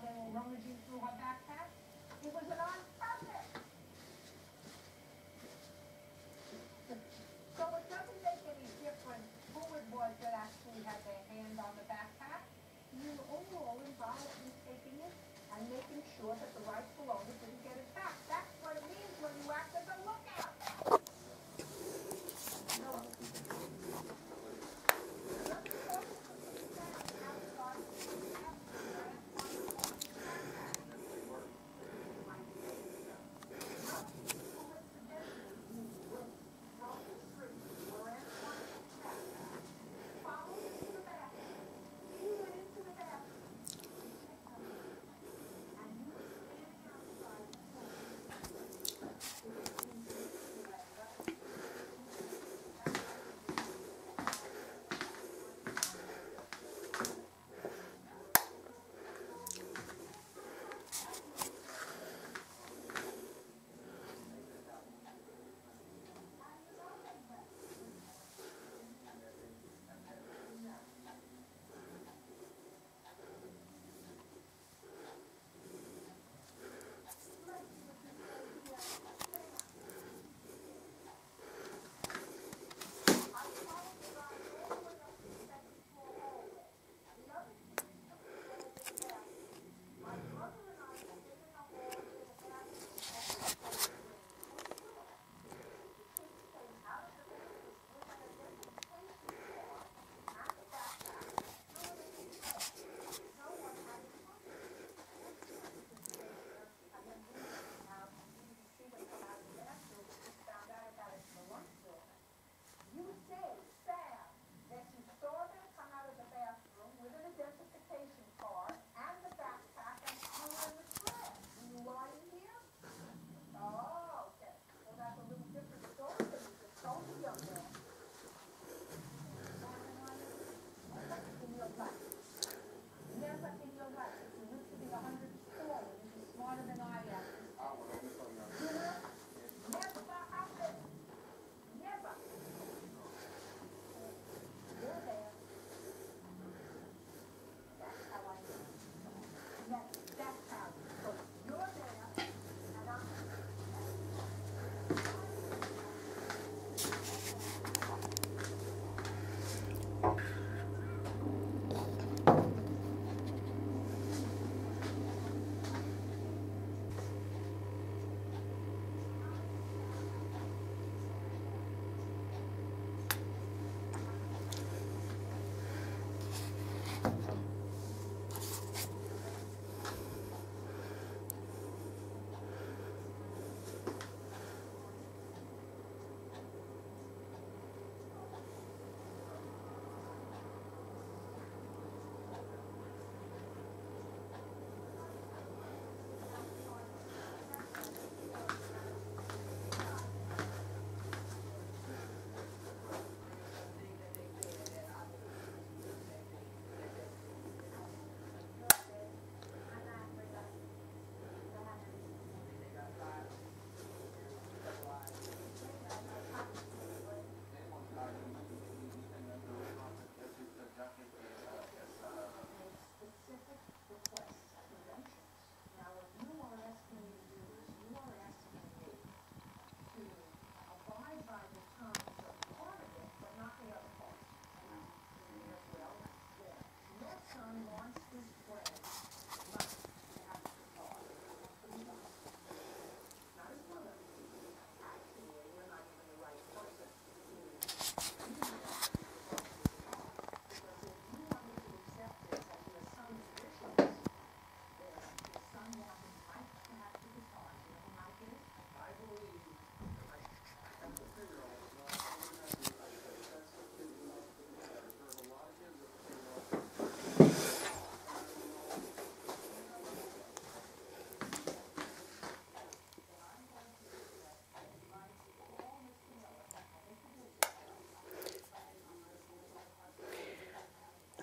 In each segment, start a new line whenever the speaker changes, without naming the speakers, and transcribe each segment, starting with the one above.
how will rummage through her backpack. It was an on purpose. So it doesn't make any difference who it was that actually had their hand on the backpack. You overall involved in taking it and making sure that the right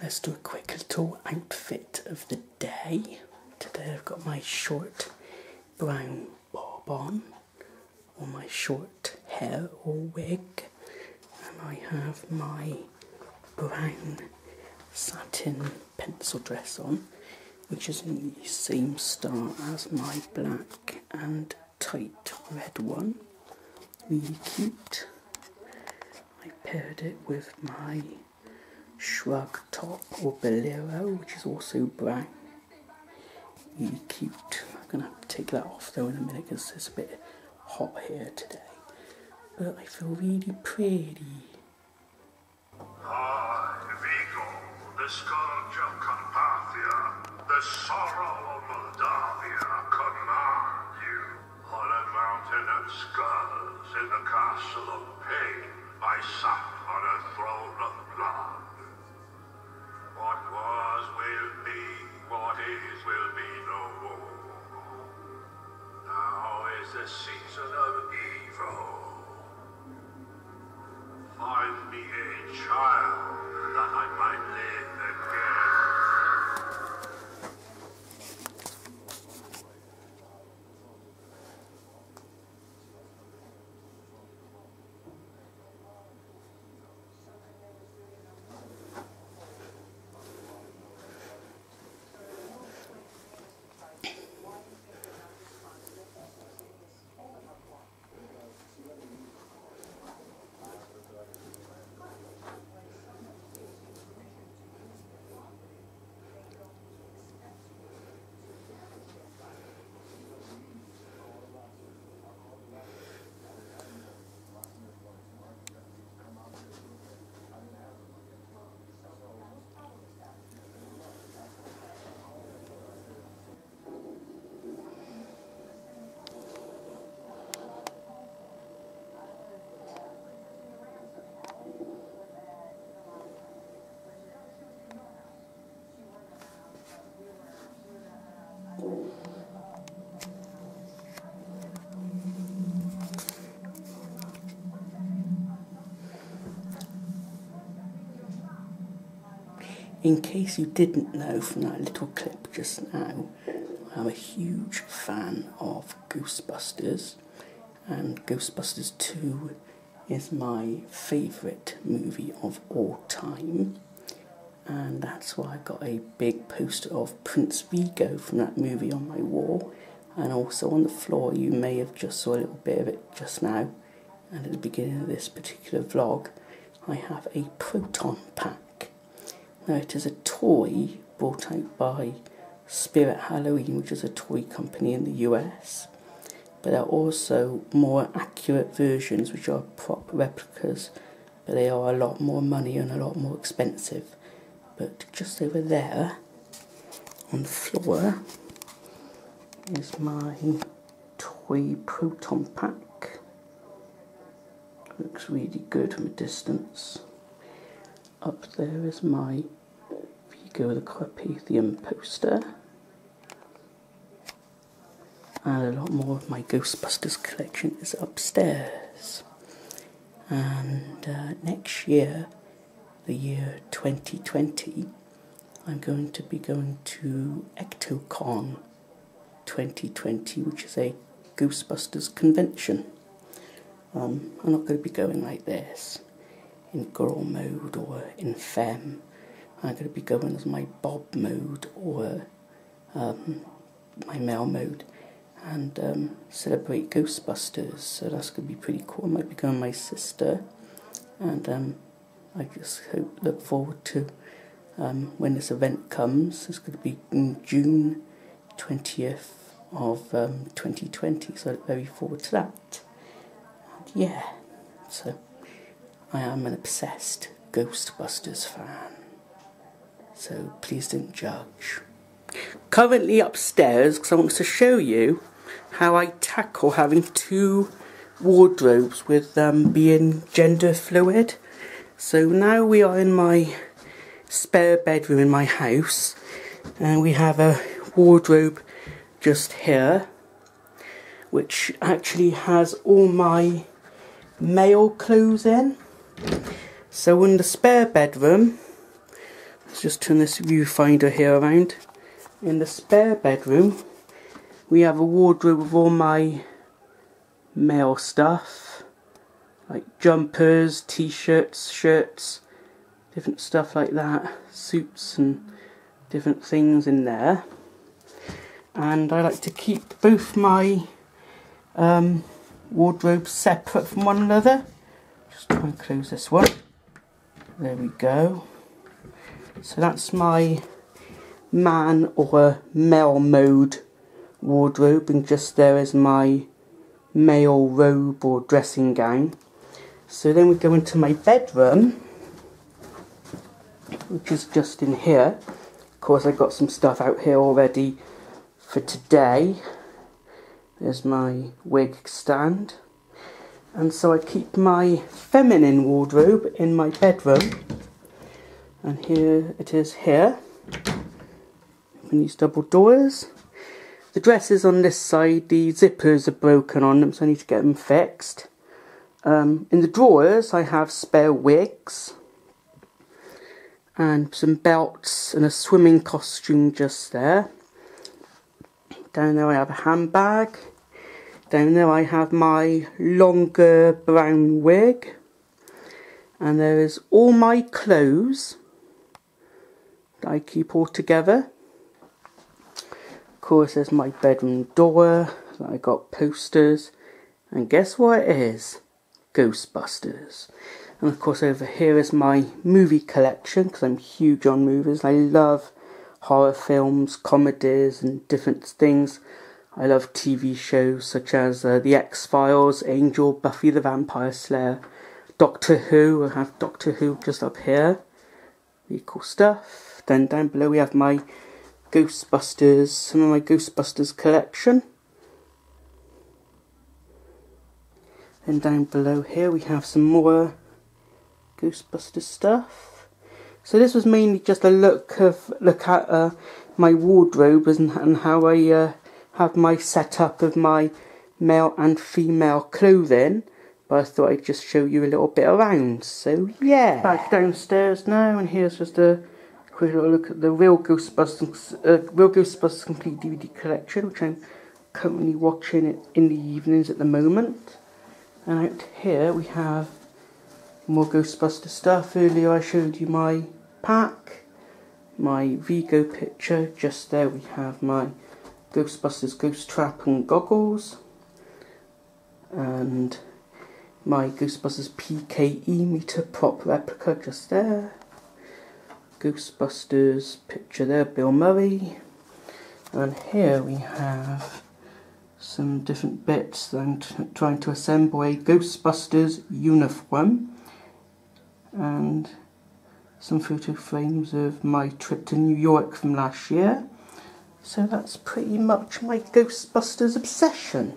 Let's do a quick little outfit of the day. Today I've got my short brown bob on, or my short hair or wig, and I have my brown satin pencil dress on, which is in the same style as my black and tight red one. Really cute. I paired it with my shrug top or bolero, which is also brown. Really cute. I'm gonna take that off though in a minute because it's a bit hot here today. But I feel really pretty.
Ah, I, Vigo, the scourge of Carpathia, the sorrow of Moldavia, command you. On a mountain of skulls in the castle of pain, I sat on a throne
In case you didn't know from that little clip just now, I'm a huge fan of Ghostbusters, and Ghostbusters 2 is my favourite movie of all time, and that's why I got a big poster of Prince Vigo from that movie on my wall, and also on the floor. You may have just saw a little bit of it just now, and at the beginning of this particular vlog, I have a proton pack. Now, it is a toy brought out by Spirit Halloween, which is a toy company in the US. But there are also more accurate versions, which are prop replicas, but they are a lot more money and a lot more expensive. But just over there, on the floor, is my toy proton pack. Looks really good from a distance. Up there is my Vigo the Carpathian poster. And a lot more of my Ghostbusters collection is upstairs. And uh, next year, the year 2020, I'm going to be going to Ectocon 2020, which is a Ghostbusters convention. Um, I'm not going to be going like this in girl mode or in femme. I'm going to be going as my Bob mode or um, my male mode and um, celebrate Ghostbusters. So that's going to be pretty cool. I might be going with my sister, and um, I just hope look forward to um, when this event comes. It's going to be June twentieth of um, 2020. So I look very forward to that. And yeah, so I am an obsessed Ghostbusters fan. So please don't judge. Currently upstairs because I want to show you how I tackle having two wardrobes with um, being gender fluid. So now we are in my spare bedroom in my house and we have a wardrobe just here which actually has all my male clothes in. So in the spare bedroom, let's just turn this viewfinder here around. In the spare bedroom, we have a wardrobe of all my male stuff, like jumpers, t-shirts, shirts, different stuff like that, suits and different things in there. and I like to keep both my um, wardrobes separate from one another. Just try and close this one. There we go. So that's my man or male mode wardrobe and just there is my male robe or dressing gown. So then we go into my bedroom which is just in here. Of course I've got some stuff out here already for today. There's my wig stand. And so I keep my feminine wardrobe in my bedroom. And here it is here. Open these double doors. The dresses on this side, the zippers are broken on them, so I need to get them fixed. Um, in the drawers, I have spare wigs and some belts and a swimming costume just there. Down there, I have a handbag. Down there, I have my longer brown wig, and there is all my clothes I keep all together Of course, there's my bedroom door. I got posters. And guess what it is? Ghostbusters. And of course, over here is my movie collection because I'm huge on movies. I love horror films, comedies, and different things. I love TV shows such as uh, The X Files, Angel, Buffy the Vampire Slayer, Doctor Who. I have Doctor Who just up here. Really cool stuff. Then down below we have my Ghostbusters, some of my Ghostbusters collection. Then down below here we have some more Ghostbusters stuff. So this was mainly just a look of look at uh, my wardrobe and, and how I uh, have my setup of my male and female clothing. But I thought I'd just show you a little bit around. So yeah, back downstairs now, and here's just a quick look at the Real Ghostbusters, uh, Real Ghostbusters Complete DVD collection, which I'm currently watching it in the evenings at the moment. And out here we have more Ghostbuster stuff. Earlier I showed you my pack, my Vigo picture. Just there we have my Ghostbusters Ghost Trap and goggles. And my Ghostbusters PKE meter prop replica just there. Ghostbusters picture there, Bill Murray. And here we have some different bits I'm trying to assemble a Ghostbusters uniform. And some photo frames of my trip to New York from last year. So that's pretty much my Ghostbusters obsession.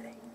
velho.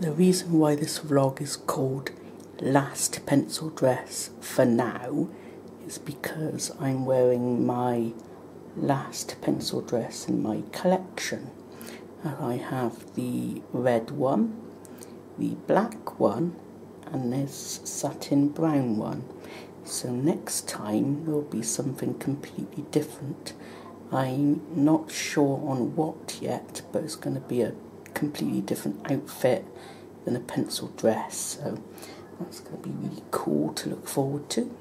The reason why this vlog is called last pencil dress for now is because I'm wearing my last pencil dress in my collection. I have the red one, the black one, and this satin brown one. So next time there'll be something completely different. I'm not sure on what yet, but it's going to be a completely different outfit than a pencil dress. So that's going to be really cool to look forward to.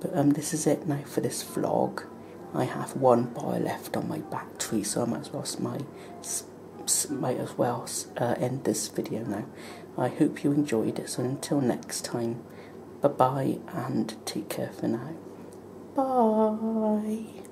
But um, this is it now for this vlog. I have one bar left on my battery, so I might as well my might as well uh, end this video now. I hope you enjoyed it. So until next time, bye bye and take care for now. Bye.